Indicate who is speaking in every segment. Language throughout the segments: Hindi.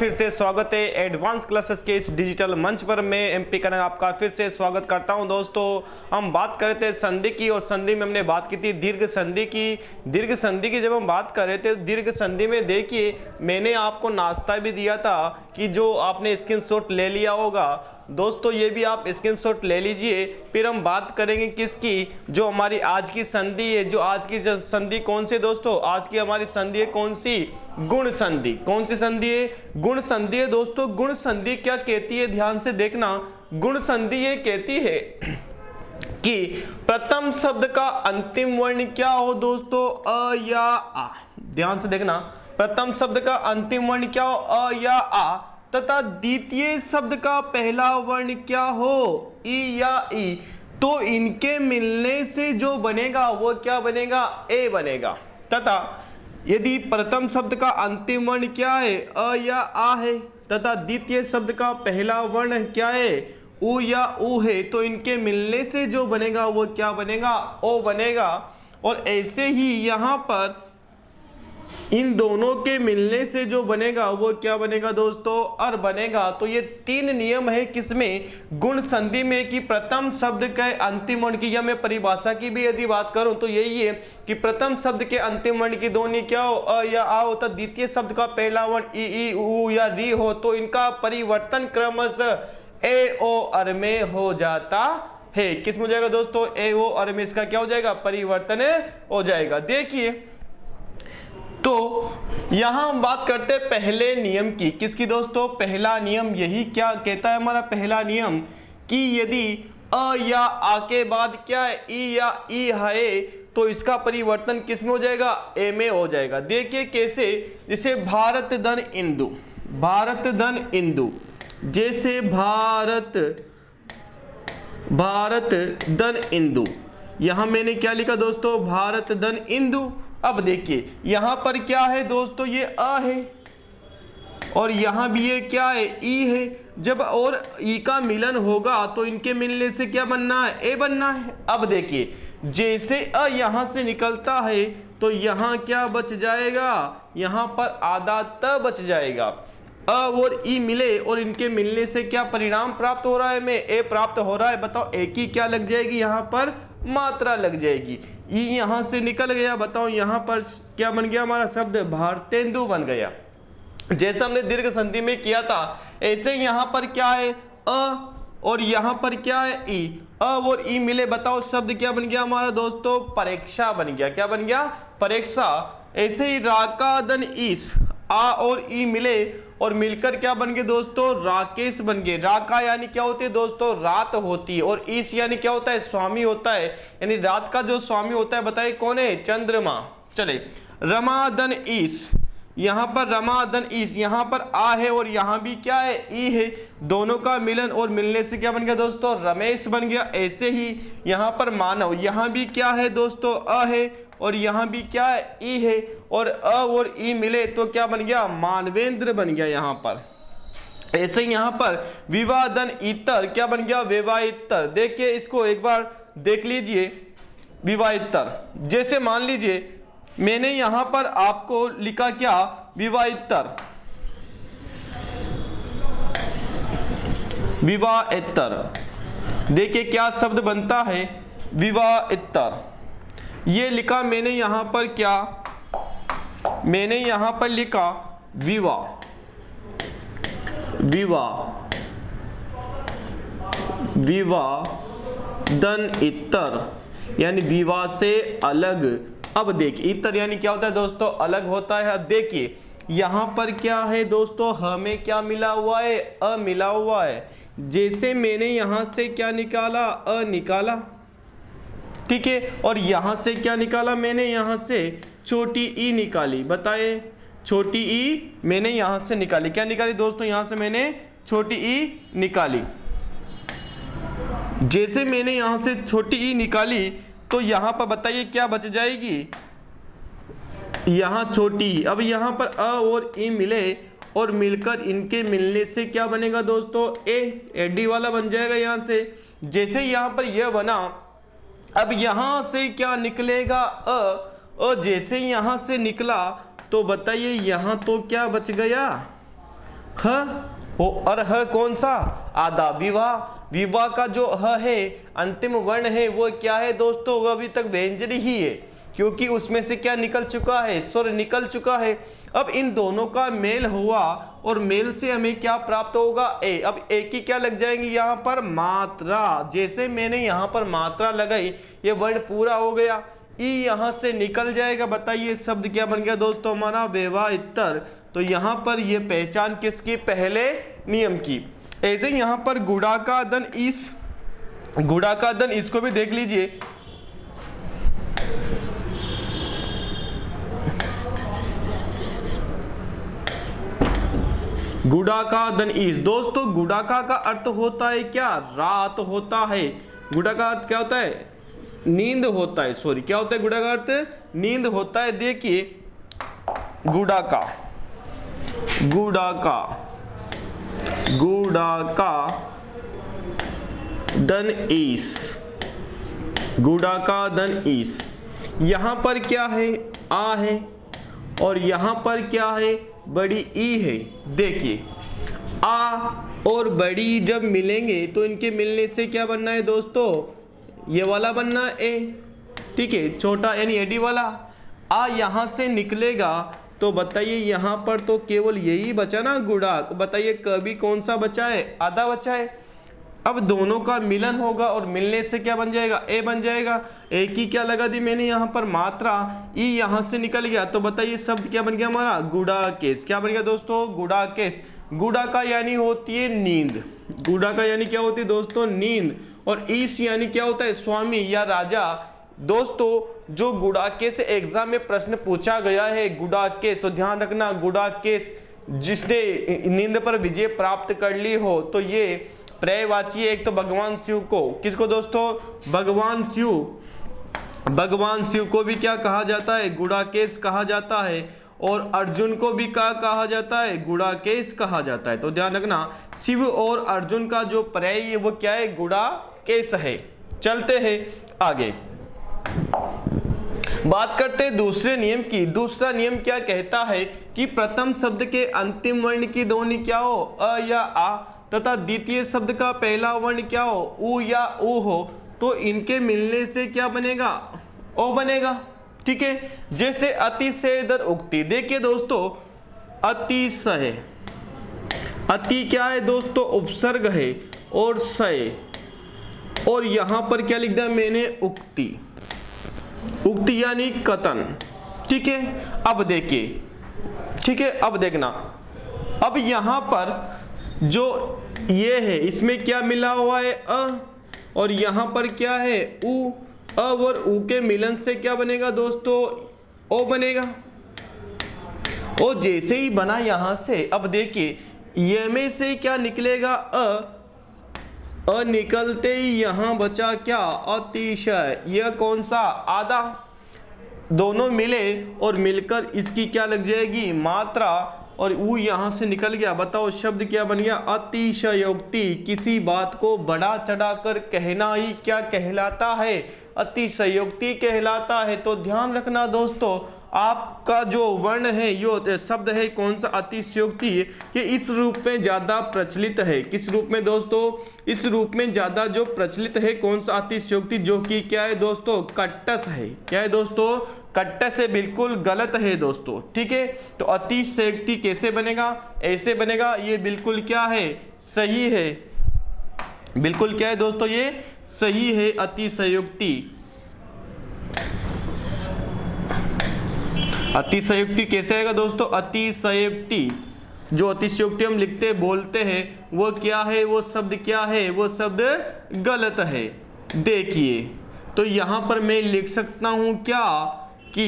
Speaker 1: फिर से स्वागत है एडवांस क्लासेस के इस डिजिटल मंच पर। मैं एम पी करण आपका फिर से स्वागत करता हूँ। दोस्तों, हम बात कर रहे थे संधि की और संधि में हमने बात की थी दीर्घ संधि की। दीर्घ संधि की जब हम बात कर रहे थे, दीर्घ संधि में देखिए, मैंने आपको नाश्ता भी दिया था कि जो आपने स्क्रीन ले लिया होगा दोस्तों, ये भी आप स्क्रीनशॉट ले लीजिए, फिर हम बात करेंगे किसकी, जो हमारी आज की संधि है, जो आज की संधि कौन सी दोस्तों? आज की हमारी संधि है कौन सी? गुण संधि। कौन सी संधि है? गुण संधि है दोस्तों। गुण संधि क्या कहती है? ध्यान से देखना। गुण संधि ये कहती है कि प्रथम शब्द का अंतिम वर्ण क्या हो दोस्तों? अ, या, आ। ध्यान से देखना। प्रथम शब्द का अंतिम वर्ण क्या हो? अ, या, आ। तथा द्वितीय शब्द का पहला वर्ण क्या हो? ई या ई। तो इनके मिलने से जो बनेगा, वो क्या बनेगा? ए बनेगा। तथा यदि प्रथम शब्द का अंतिम वर्ण क्या है? अ या आ है। तथा द्वितीय शब्द का पहला वर्ण क्या है? उ या उ है। तो इनके मिलने से जो बनेगा, वो क्या बनेगा? ओ बनेगा। और ऐसे ही यहाँ पर इन दोनों के मिलने से जो बनेगा, वो क्या बनेगा दोस्तों? और बनेगा। तो ये तीन नियम है किसमें? गुण संधि में कि प्रथम शब्द के अंतिम वर्ण की। या मैं परिभाषा की भी यदि बात करूँ तो यही है कि प्रथम शब्द के अंतिम वर्ण की दोनों क्या हो? अ या आ हो तो द्वितीय शब्द का पहला वर्ण ई ई या री हो तो इनका परिवर्तन क्रमश ए, ओ, अर में हो जाता है। किसमें हो जाएगा दोस्तों? ए, ओ, अर में। इसका क्या हो जाएगा? परिवर्तन हो जाएगा। देखिए तो यहाँ हम बात करते हैं पहले नियम की। किसकी दोस्तों? पहला नियम यही क्या कहता है हमारा पहला नियम? कि यदि अ या आ के बाद क्या है ई या ई है तो इसका परिवर्तन किसमें हो जाएगा? ए में हो जाएगा। देखिए कैसे, जैसे भारत धन इंदु, भारत धन इंदु, जैसे भारत भारत धन इंदु। यहाँ मैंने क्या लिखा दोस्तों? भारत धन इंदु। अब देखिए, यहाँ पर क्या है दोस्तों? ये अ है। और यहाँ भी ये क्या है? ई है। जब और ई का मिलन होगा तो इनके मिलने से क्या बनना है? ए बनना है। अब देखिए, जैसे अ यहाँ से निकलता है तो यहाँ क्या बच जाएगा? यहाँ पर आधा त बच जाएगा। अ और ई मिले, और इनके मिलने से क्या परिणाम प्राप्त हो रहा है? में ए प्राप्त हो रहा है। बताओ, ए की क्या लग जाएगी यहाँ पर? मात्रा लग जाएगी। ई यहाँ से निकल गया, बताओ यहाँ पर क्या बन गया हमारा शब्द? भारतेंदु बन गया। जैसा हमने दीर्घ संधि में किया था, ऐसे यहाँ पर क्या है? अ और यहाँ पर क्या है? ई। अ और ई मिले, बताओ शब्द क्या बन गया हमारा दोस्तों? परीक्षा बन गया। क्या बन गया? परीक्षा। ऐसे ही राका दन ईस आ और ई मिले और मिलकर क्या बन गए दोस्तों? राकेश बन गए। राका यानी क्या होती है दोस्तों? रात होती है। और ईस यानी क्या होता है? स्वामी होता है। यानी रात का जो स्वामी होता है, बताइए कौन है? चंद्रमा। चले। रमादन ईश यहाँ पर रमादन ईश, यहाँ पर आ है और यहाँ भी क्या है? ई है। दोनों का मिलन और मिलने से क्या बन गया दोस्तों? रमेश बन गया। ऐसे ही यहाँ पर मानव, यहाँ भी क्या है दोस्तों? अ है और यहाँ भी क्या है? ई है और अ और ई मिले तो क्या बन गया? मानवेंद्र बन गया यहाँ पर। ऐसे यहाँ पर विवादन इतर क्या बन गया? विवाहितर देखिए इसको एक बार देख लीजिए। विवाहितर जैसे मान लीजिए मैंने यहाँ पर आपको लिखा क्या? विवाहितर। विवाहितर। देखिए क्या शब्द बनता है? विवाहितर। ये लिखा मैंने यहाँ पर क्या? मैंने यहाँ पर लिखा विवाह। विवाह। विवाह दन इतर। यानी विवाह से अलग अब देखिए, इतर यानी क्या होता है दोस्तों? अलग होता है। अब देखिए, यहाँ पर क्या है दोस्तों? हमें क्या मिला हुआ है? अ मिला हुआ है। जैसे मैंने यहाँ से क्या निकाला? अ निकाला। ठीक है? और यहाँ से क्या निकाला मैंने? यहाँ से छोटी ई निकाली। बताए छोटी ई मैंने यहाँ से निकाली। क्या निकाली दोस्तों? यहाँ से मैंने छोटी ई निकाली। जैसे मैंने यहाँ से छोटी ई निकाली तो यहाँ पर बताइए क्या बच जाएगी? यहाँ छोटी, अब यहाँ पर अ और ई मिले और मिलकर इनके मिलने से क्या बनेगा दोस्तों? ए, एडी वाला बन जाएगा यहाँ से। जैसे यहाँ पर यह बना, अब यहाँ से क्या निकलेगा अ? और जैसे यहाँ से निकला तो बताइए यहाँ तो क्या बच गया? ह? ओ और ह कौन सा? आधा विवाह। विवाह का जो ह है, अंतिम वर्ण है, वो क्या है दोस्तों? वो अभी तक व्यंजन ही है, क्योंकि उसमें से क्या निकल चुका है? स्वर निकल चुका है। अब इन दोनों का मेल हुआ, और मेल से हमें क्या प्राप्त होगा? ए, अब ए की क्या लग जाएँगी यहाँ पर? मात्रा। जैसे मैंने यहाँ पर मात्रा लगाई, ये वर्ण पूरा हो गया। ई यहाँ से निकल जाएगा। बताइए शब्द क्या बन गया दोस्तों? हमारा इतर तो यहाँ पर ये पहचान किसकी? पहले नियम की। ऐसे यहाँ पर गुड़ा का दन इस गुड़ा का दन इसको भी देख लीजिए। गुड़ाका धन ईस दोस्तों गुड़ाका का अर्थ होता है क्या? रात होता है। गुड़ाका अर्थ क्या होता है? नींद होता है सॉरी क्या होता है गुड़ा का अर्थ? नींद होता है, देखिए गुड़ा का गुड़ा का गुड़ा का धन ईस गुड़ा का धन ईस यहाँ पर क्या है? आ है। और यहाँ पर क्या है? बड़ी ई है। देखिए, आ और बड़ी जब मिलेंगे तो इनके मिलने से क्या बनना है दोस्तों? ये वाला बनना ए, ठीक है, छोटा यानी एडी वाला। आ, यहाँ से निकलेगा तो बताइए यहाँ पर तो केवल यही बचा ना गुड़ा। बताइए कभी कौन सा बचा है? आधा बचा है। अब दोनों का मिलन होगा और मिलने से क्या बन जाएगा? ए बन जाएगा। ए की क्या लगा दी मैंने यहाँ पर? मात्रा। ई यहाँ से निकल गया तो बताइए शब्द क्या बन गया हमारा? गुड़ा केस। क्या बन गया दोस्तों? गुड़ा केस। गुड़ा का यानी होती है नींद। गुड़ा का यानी क्या होती है दोस्तों? नींद। और ईस यानी क्या होता है, स्वामी या राजा? दोस्तों, जो गुड़ा केस एग्ज़ाम में प्रश्न पूछा गया है गुड़ा केस तो ध्यान रखना गुड़ा केस जिसने नींद पर विजय प्राप्त कर ली हो तो ये पर्यायवाची एक तो भगवान शिव को। किसको दोस्तों? भगवान शिव। भगवान शिव को भी क्या कहा जाता है? गुड़ाकेश कहा जाता है और अर्जुन को भी क्या कहा जाता है? गुड़ाकेश कहा जाता है। तो ध्यान रखना, शिव और अर्जुन का जो पर्याय वो क्या है? गुड़ाकेश है। चलते हैं आगे। बात करते दूसरे नियम की। दूसरा नियम क्या कहता है कि प्रथम शब्द के अंतिम वर्ण की ध्वनि क्या हो? अ या आ, तथा द्वितीय शब्द का पहला वर्ण क्या हो? उ या उ हो। तो इनके मिलने से क्या बनेगा? ओ बनेगा। ठीक है? जैसे अतिशय दर उक्ति। देखिए दोस्तों अतिशय अति क्या है दोस्तों? उपसर्ग है और सय। और यहाँ पर क्या लिख दिया मैंने उक्ति। उक्ति यानी कथन। ठीक है? अब देखिए। ठीक है? अब देखना। अब यहाँ पर जो ये है, इसमें क्या मिला हुआ है? अ। और यहाँ पर क्या है? उ। अ और उ के मिलन से क्या बनेगा दोस्तों? ओ बनेगा। ओ जैसे ही बना यहाँ से। अब देखिए, ये में से क्या निकलेगा? अ। अ निकलते ही यहाँ बचा क्या अतिशय? यह कौन सा? आधा। दोनों मिले और मिलकर इसकी क्या लग जाएगी? मात्रा। और वो यहाँ से निकल गया। बताओ, शब्द क्या बन गया? अतिशयोक्ति। किसी बात को बड़ा चढ़ाकर कहना ही क्या कहलाता है? अतिशयोक्ति कहलाता है। तो ध्यान रखना दोस्तों आपका जो वर्ण है, यो शब्द है, कौन सा अतिशयोक्ति ये इस रूप में ज़्यादा प्रचलित है। किस रूप में दोस्तों? इस रूप में ज़्यादा जो प्रचलित है, कौन सा अतिशयोक्ति, जो कि क्या है दोस्तों? कट्टस है। क्या है दोस्तों? कट्टस से बिल्कुल गलत है दोस्तों। ठीक है? तो अतिशयोक्ति कैसे बनेगा? ऐसे बनेगा, ये बिल्कुल क्या है? सही है। बिल्कुल क्या है दोस्तों ये? सही है अतिशयोक्ति। अतिशयोक्ति कैसे आएगा दोस्तों? अतिशयुक्ति जो अतिशयोक्ति हम लिखते, बोलते हैं, वो क्या है? वो शब्द क्या है? वो शब्द गलत है। देखिए तो यहाँ पर मैं लिख सकता हूँ क्या? कि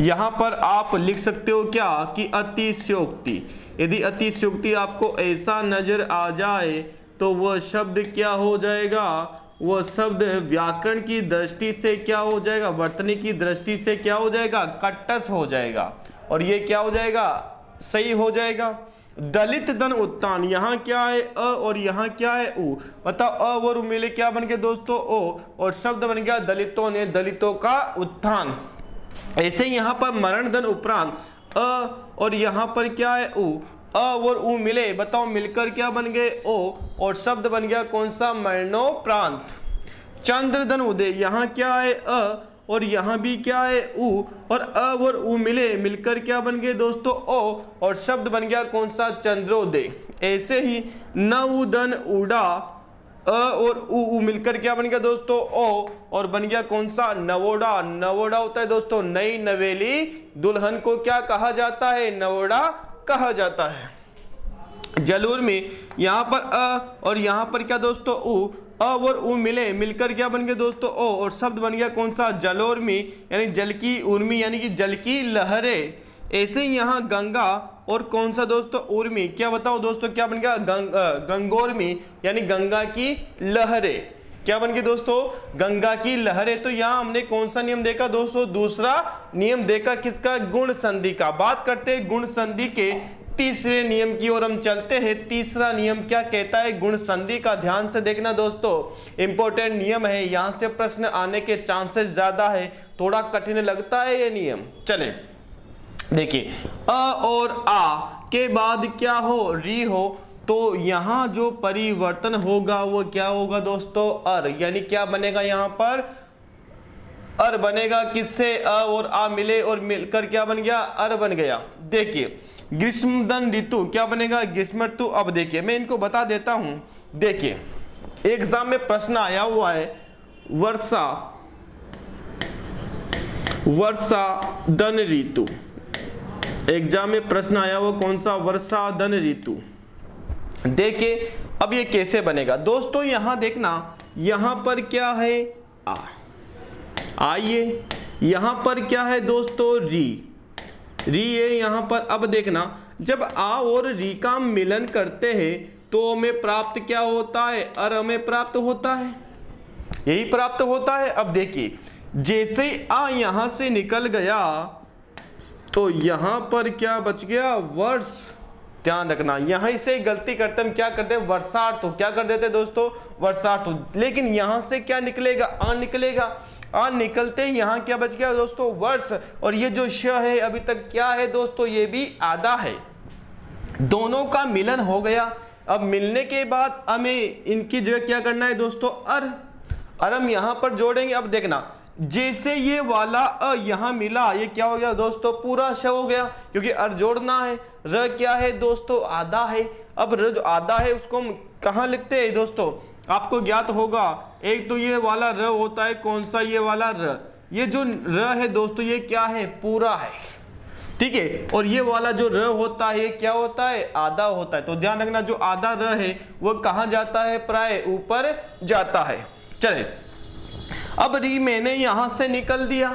Speaker 1: यहाँ पर आप लिख सकते हो क्या? कि अतिशयोक्ति यदि अतिशयोक्ति आपको ऐसा नज़र आ जाए तो वह शब्द क्या हो जाएगा? वो शब्द व्याकरण की दृष्टि से क्या हो जाएगा? वर्तनी की दृष्टि से क्या हो जाएगा? कट्टस हो जाएगा। और ये क्या हो जाएगा? सही हो जाएगा। दलित धन उत्तान, यहाँ क्या है? अ और यहाँ क्या है? उ। बताओ अ और उ मिले क्या बन गया दोस्तों? ओ। और शब्द बन गया दलितों ने, दलितों का उत्थान। ऐसे यहाँ पर मरण धन उपरांत, अ और यहाँ पर क्या है? उ। अ और उ मिले बताओ मिलकर क्या बन गए? ओ और शब्द बन गया कौन सा? मरणो प्रांत चंद्रधन उदय यहाँ क्या है? अ और यहाँ भी क्या है? उ और अ और उ मिले मिलकर क्या बन गए दोस्तों? ओ और शब्द बन गया कौन सा? चंद्रोदय ऐसे ही नवुदन उड़ा अ और उ, उ मिलकर क्या बन गया दोस्तों? ओ और बन गया कौन सा? नवोड़ा। नवोड़ा होता है दोस्तों नई नवेली दुल्हन को क्या कहा जाता है? नवोड़ा कहा जाता है। जलूर में यहाँ पर अ और यहाँ पर क्या दोस्तों उ? अ और उ मिले मिलकर क्या बन गया दोस्तों ओ? और शब्द बन गया कौन सा? जलोर्मी यानी जल की उर्मी यानी कि जल की लहरें। ऐसे ही यहाँ गंगा और कौन सा दोस्तों उर्मी? क्या बताओ दोस्तों क्या बन गया? गंग, गंगोर्मी यानी गंगा की लहरें। क्या बन गई दोस्तों? गंगा की लहरें तो यहाँ हमने कौन सा नियम देखा दोस्तों? दूसरा नियम देखा किसका? गुण संधि का। बात करते हैं गुण संधि के तीसरे नियम की ओर हम चलते हैं। तीसरा नियम क्या कहता है? गुण संधि का ध्यान से देखना दोस्तों। इंपॉर्टेंट नियम है, यहाँ से प्रश्न आने के चांसेस ज़्यादा है। थोड़ा कठिन लगता है ये नियम। चले। देखिए, अ और आ के बाद क्या हो? री हो। तो यहाँ जो परिवर्तन होगा वो क्या होगा दोस्तों? अर, यानी क्या बनेगा यहाँ पर? अर बनेगा किससे? अ और आ मिले और मिलकर क्या बन गया? अर बन गया। देखिए, ग्रीष्मदन ऋतु क्या बनेगा? ग्रीष्म ऋतु अब देखिए, मैं इनको बता देता हूँ। देखिए, एग्ज़ाम में प्रश्न आया हुआ है, वर्षा वर्षा दन ऋतु। एग्ज़ाम में प्रश्न आया हुआ कौन सा? वर्षा दन ऋतु। देखिए, अब ये कैसे बनेगा? दोस्तों, यहाँ देखना, यहाँ पर क्या है? आ, आइए, यहाँ पर क्या है दोस्तों? री। री है यहाँ पर, अब देखना, जब आ और री का मिलन करते हैं तो हमें प्राप्त क्या होता है? अर हमें प्राप्त होता है। यही प्राप्त होता है। अब देखिए, जैसे आ यहाँ से निकल गया तो यहाँ पर क्या बच गया? वर्ष। ध्यान रखना। यहाँ से गलती करते हम क्या करते हैं? वर्षार्थ हो क्या कर देते दोस्तों? वर्षार्थ हो लेकिन यहाँ से क्या निकलेगा? आ निकलेगा। आ निकलते यहाँ क्या बच गया दोस्तों? वर्ष। और ये जो श है, अभी तक क्या है दोस्तों? ये भी आधा है। दोनों का मिलन हो गया। अब मिलने के बाद हमें इनकी जगह क्या करना है दोस्तों? अर। अर हम यहाँ पर जोड़ेंगे। अब देखना। जैसे ये वाला अ यहाँ मिला, ये क्या हो गया दोस्तों? पूरा श हो गया, क्योंकि अर जोड़ना है, र क्या है दोस्तों? आधा है। अब र जो आधा है, उसको हम कहा लिखते हैं दोस्तों? आपको ज्ञात होगा, एक तो ये वाला र होता है, कौन सा ये वाला र? ये जो र है दोस्तों, ये क्या है? पूरा है। ठीक है? और ये वाला जो र होता है क्या होता है? आधा होता है। तो ध्यान रखना, जो आधा र है, वो कहा जाता है? प्राय ऊपर जाता है। चले। अब री मैंने यहाँ से निकल दिया।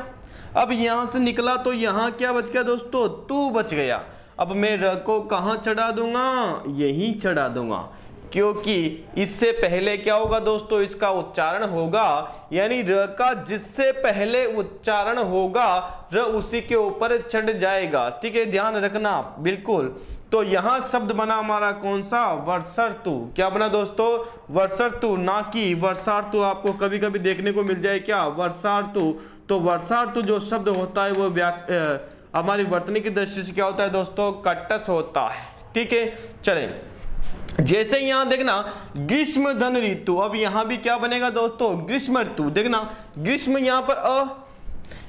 Speaker 1: अब यहाँ से निकला तो यहाँ क्या बच गया दोस्तों? तू बच गया। अब मैं र को कहा चढ़ा दूँगा? यही चढ़ा दूँगा। क्योंकि इससे पहले क्या होगा दोस्तों? इसका उच्चारण होगा। यानी र का जिससे पहले उच्चारण होगा, र उसी के ऊपर चढ़ जाएगा। ठीक है? ध्यान रखना। बिल्कुल। तो यहाँ शब्द बना हमारा कौन सा? वर्षार्तु। क्या बना दोस्तों? वर्षार्तु, ना कि वर्षार्तु। आपको कभी कभी देखने को मिल जाए क्या? वर्षार्तु। तो वर्षार्तु जो शब्द होता है वो हमारी वर्तनी की दृष्टि से क्या होता है दोस्तों? कट्टस होता है। ठीक है? चले। जैसे यहाँ देखना, ग्रीष्म धन ऋतु। अब यहाँ भी क्या बनेगा दोस्तों? ग्रीष्म ऋतु। देखना, ग्रीष्म यहाँ पर अ,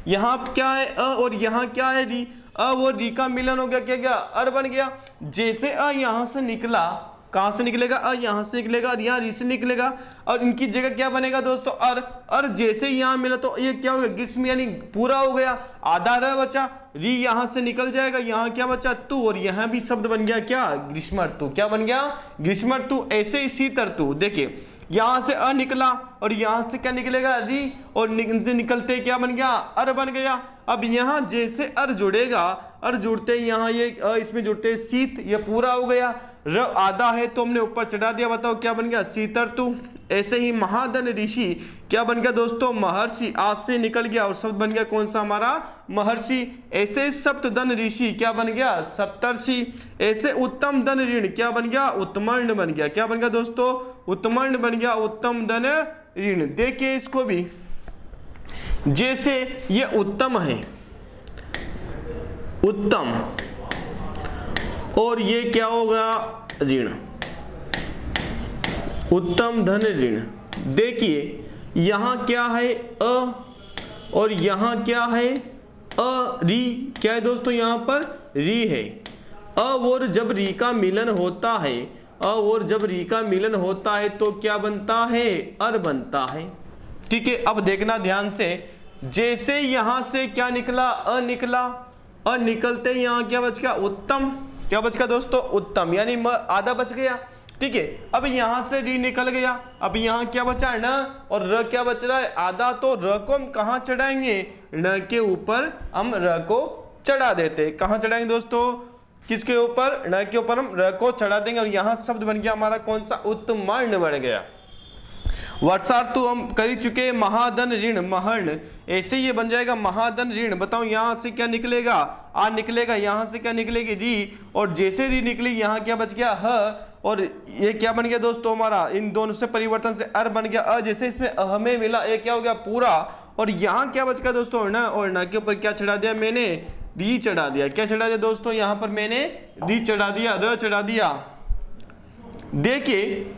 Speaker 1: यहाँ क्या है? अ और यहाँ क्या है? री अ वो री का मिलन हो गया, क्या क्या? अर, बन गया। जैसे अ यहाँ से निकला, कहाँ से निकलेगा? अ यहाँ से निकलेगा, और यहाँ से निकलेगा। और इनकी जगह क्या बनेगा दोस्तों? अर अर, जैसे यहाँ मिला तो ये क्या हो गया? ग्रीष्म यानी पूरा हो गया। आधा रह बचा। री यहाँ से निकल जाएगा, यहाँ क्या बचा? तू, और यहाँ भी शब्द बन गया क्या? ग्रीष्म ऋतु क्या बन गया? ग्रीष्म ऋतु ऐसे ही शीत ऋतु देखिए यहाँ से अ निकला और यहाँ से क्या निकलेगा? री। और निकलते क्या बन गया? अर बन गया। अब यहाँ जैसे अर जुड़ेगा, अर जुड़ते यहाँ ये अ, इसमें जुड़ते शीत ये पूरा हो गया। र आधा है तो हमने ऊपर चढ़ा दिया। बताओ क्या बन गया? शीतर्तु ऐसे ही महाधन ऋषि, क्या बन गया दोस्तों? महर्षि, आज से निकल गया। और शब्द बन गया कौन सा? हमारा महर्षि, ऐसे सप्तधन ऋषि क्या बन गया? सप्तर्षि। ऐसे उत्तम धन ऋण क्या बन गया? उत्तमर्ण बन गया। क्या बन गया दोस्तों? उत्तमर्ण बन गया उत्तम धन ऋण। देखिए इसको भी। जैसे ये उत्तम है। उत्तम। और ये क्या होगा? ऋण। उत्तम धन ऋण। देखिए, यहाँ क्या है? अ। और यहाँ क्या है? अ, री। क्या है दोस्तों यहाँ पर? री है। अ, और जब री का मिलन होता है, अ, और जब री का मिलन होता है तो क्या बनता है? अर बनता है। ठीक है, अब देखना ध्यान से। जैसे यहाँ से क्या निकला? अ निकला। अ निकलते यहाँ क्या बच गया? उत्तम। क्या बच गया दोस्तों? उत्तम। यानी आधा बच गया। ठीक है, अब यहाँ से री निकल गया। अब यहाँ क्या बचा? न, और र क्या बच रहा है? आधा तो र को हम कहा चढ़ाएँगे? न के ऊपर हम र को चढ़ा देते। कहा चढ़ाएँगे दोस्तों? किसके ऊपर? न के ऊपर हम र को चढ़ा देंगे। और यहाँ शब्द बन गया हमारा कौन सा? उत्तमर्ण बन गया। वर्षार्थ तो हम कर चुके महाधन ऋण महर्ण ऐसे ये बन जाएगा महाधन ऋण। बताओ, यहाँ से क्या निकलेगा? आ निकलेगा, यहाँ से क्या निकलेगी? री। और जैसे री निकली, यहाँ क्या बच गया? ह। और ये क्या बन गया दोस्तों हमारा? इन दोनों से परिवर्तन से अर बन गया अ, जैसे इसमें अहमे मिला ये क्या हो गया? पूरा। और यहाँ क्या बच गया दोस्तों? न, और न के ऊपर क्या चढ़ा दिया? मैंने री चढ़ा दिया। क्या चढ़ा दिया दोस्तों? यहाँ पर मैंने री चढ़ा दिया, र चढ़ा दिया। देखिए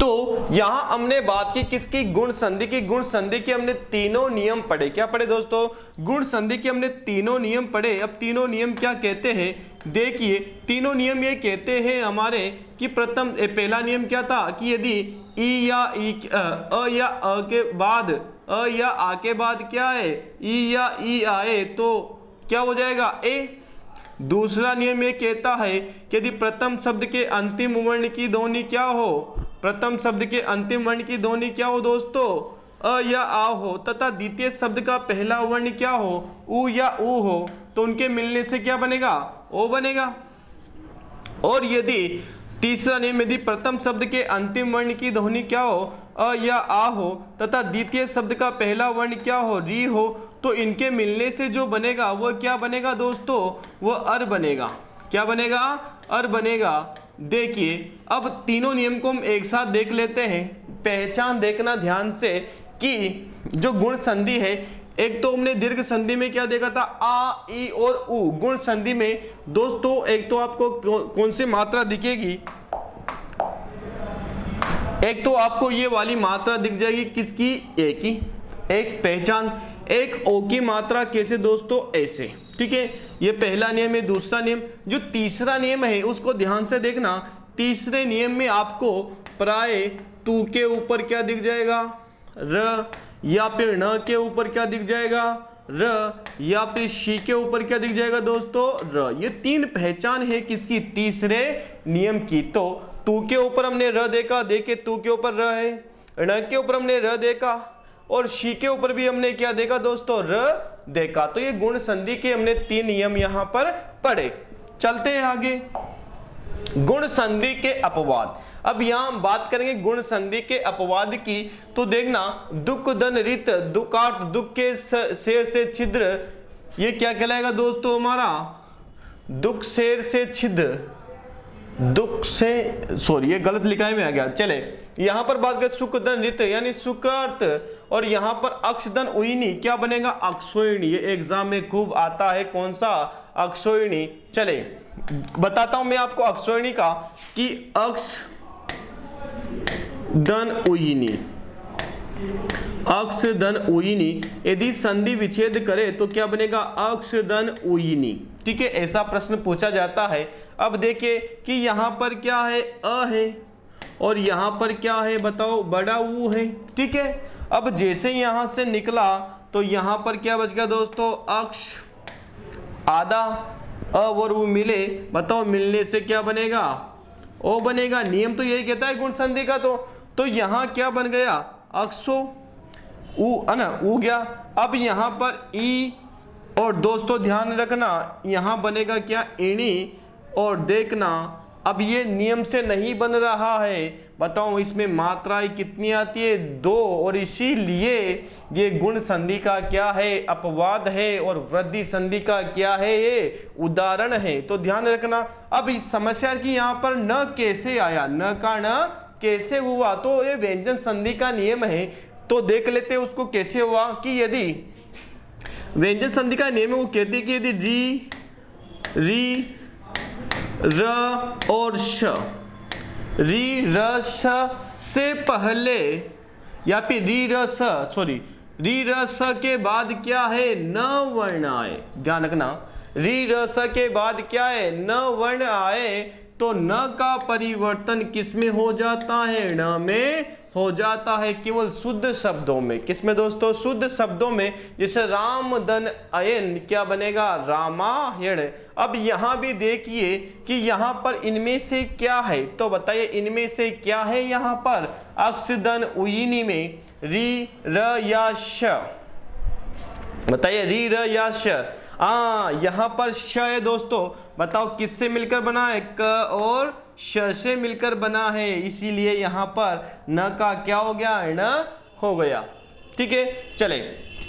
Speaker 1: तो यहाँ हमने बात की किसकी? गुण संधि की। गुण संधि के हमने तीनों नियम पढ़े। क्या पढ़े दोस्तों? गुण संधि के हमने तीनों नियम पढ़े। अब तीनों नियम क्या कहते हैं? देखिए, तीनों नियम ये कहते हैं हमारे कि प्रथम पहला नियम क्या था कि यदि ई या ई अ या अ के बाद, अ या आ के बाद क्या है? ई या ई आए तो क्या हो जाएगा? ए। दूसरा नियम ये कहता है कि यदि प्रथम शब्द के अंतिम वर्ण की ध्वनि क्या हो? प्रथम शब्द के अंतिम वर्ण की ध्वनि क्या हो दोस्तों? अ या आ हो, तथा द्वितीय शब्द का पहला वर्ण क्या हो? उ या उ हो। तो उनके मिलने से क्या बनेगा? ओ बनेगा। और यदि तीसरा नियम, यदि प्रथम शब्द के अंतिम वर्ण की ध्वनि क्या हो? अ या आ हो, तथा द्वितीय शब्द का पहला वर्ण क्या हो? री हो तो इनके मिलने से जो बनेगा वह क्या बनेगा दोस्तों? वह अर बनेगा। क्या बनेगा? अर बनेगा। देखिए, अब तीनों नियम को हम एक साथ देख लेते हैं। पहचान देखना ध्यान से कि जो गुण संधि है एक तो हमने दीर्घ संधि में क्या देखा था? आ, ई और उ। गुण संधि में, दोस्तों, एक तो आपको कौन सी मात्रा दिखेगी? एक तो आपको ये वाली मात्रा दिख जाएगी। किसकी? ए की। एक पहचान। एक ओ की मात्रा कैसे, दोस्तों? ऐसे। ठीक है? ये पहला नियम है। दूसरा नियम। जो तीसरा नियम है, उसको ध्यान से देखना। तीसरे नियम में आपको प्राय तू के ऊपर क्या दिख जाएगा? र या फिर न के ऊपर क्या दिख जाएगा? र, या फिर शी के ऊपर क्या दिख जाएगा दोस्तों? र। ये तीन पहचान है किसकी? तीसरे नियम की। तो तू के ऊपर हमने र देखा, देखे तू के ऊपर र है। ण के ऊपर हमने र देखा, और शी के ऊपर भी हमने क्या देखा दोस्तों? र देखा। तो ये गुण संधि के हमने तीन नियम यहाँ पर पढ़े। चलते हैं आगे। गुण संधि के अपवाद। अब यहाँ हम बात करेंगे गुण संधि के अपवाद की। तो देखना, दुख दन रित दुखार्थ दुख के शेर से छिद्र। ये क्या कहलाएगा दोस्तों हमारा? दुख शेर से छिद्र। दुख से सॉरी ये गलत लिखाई में आ गया। चले, यहाँ पर बात करें सुख धन रित, यानी सुख अर्थ और यहाँ पर अक्ष धन उइनी, क्या बनेगा? अक्षोयणी ये एग्ज़ाम में खूब आता है। कौन सा? अक्षोयणी चले बताता हूँ मैं आपको अक्षोयणी का कि अक्ष धन उइनी। अक्ष धन उइनी, यदि संधि विच्छेद करे तो क्या बनेगा? अक्ष धन उइनी। ठीक है, ऐसा प्रश्न पूछा जाता है। अब देखिए कि यहाँ पर क्या है? अ है। और यहाँ पर क्या है बताओ? बड़ा ऊ है। ठीक है, अब जैसे यहाँ से निकला तो यहाँ पर क्या बच गया दोस्तों? अक्ष। आधा। अ और वो मिले, बताओ मिलने से क्या बनेगा? ओ बनेगा, नियम तो यही कहता है गुण संधि का तो। तो यहाँ क्या बन गया? अक्षो ऊ ना ऊ गया। अब यहाँ पर ई और दोस्तों ध्यान रखना, यहाँ बनेगा क्या? इणी और देखना। अब ये नियम से नहीं बन रहा है। बताओ इसमें मात्राएँ कितनी आती है? दो। और इसीलिए ये गुण संधि का क्या है? अपवाद है। और वृद्धि संधि का क्या है? ये उदाहरण है। तो ध्यान रखना, अब इस समस्या की यहाँ पर न कैसे आया? न का न कैसे हुआ? तो ये व्यंजन संधि का नियम है। तो देख लेते हैं उसको कैसे हुआ कि यदि व्यंजन संधि का नियम वो कहते हैं कि यदि री री, र और श। री रस से पहले, या फिर री रस सॉरी री रस के बाद क्या है? न वर्ण आए। ध्यान रखना री रस के बाद क्या है? न वर्ण आए तो न का परिवर्तन किसमें हो जाता है? न में हो जाता है केवल शुद्ध शब्दों में। किसमें दोस्तों? शुद्ध शब्दों में। जैसे रामदन अयन, क्या बनेगा? रामायण। अब यहाँ भी देखिए कि यहाँ पर इनमें से क्या है? तो बताइए, इनमें से क्या है यहाँ पर? अक्ष अक्षदन उइनी में। री, र, या, श। बताइए, री, र, या, श। आ यहाँ पर श है दोस्तों। बताओ, किससे मिलकर बना है? क और श से मिलकर बना है, इसीलिए यहाँ पर न का क्या हो गया न हो गया। ठीक है, चले।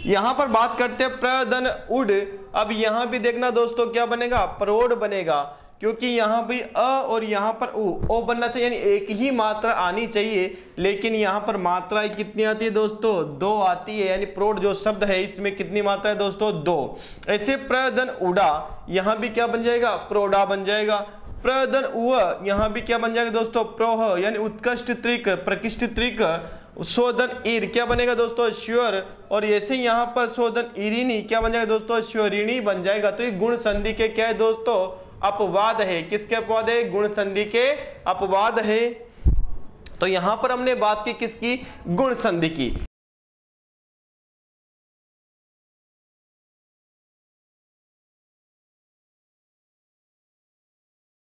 Speaker 1: यहाँ पर बात करते हैं प्रदन उड। अब यहाँ भी देखना दोस्तों क्या बनेगा प्रोड बनेगा, क्योंकि यहाँ भी अ और यहाँ पर उ, ओ बनना चाहिए, यानी एक ही मात्रा आनी चाहिए, लेकिन यहाँ पर मात्रा कितनी आती है दोस्तों? दो आती है, यानी प्रोड जो शब्द है, इसमें कितनी मात्रा है दोस्तों? दो। ऐसे प्रदन उड़ा, यहाँ भी क्या बन जाएगा? प्रोडा बन जाएगा। प्रदन उ यहाँ भी क्या बन जाएगा दोस्तों? प्रोह, यानी उत्कृष्ट त्रिक प्रकृष्ट त्रिक, शोधन ईर। क्या बनेगा दोस्तों? श्योर। और ऐसे यहाँ पर शोधन ईरिनी, क्या बन जाएगा दोस्तों? श्योरिणी बन जाएगा। तो ये गुण संधि के क्या है दोस्तों? अपवाद है। किसके अपवाद है? गुण संधि के अपवाद है। तो यहाँ पर हमने बात की किसकी? गुण संधि की।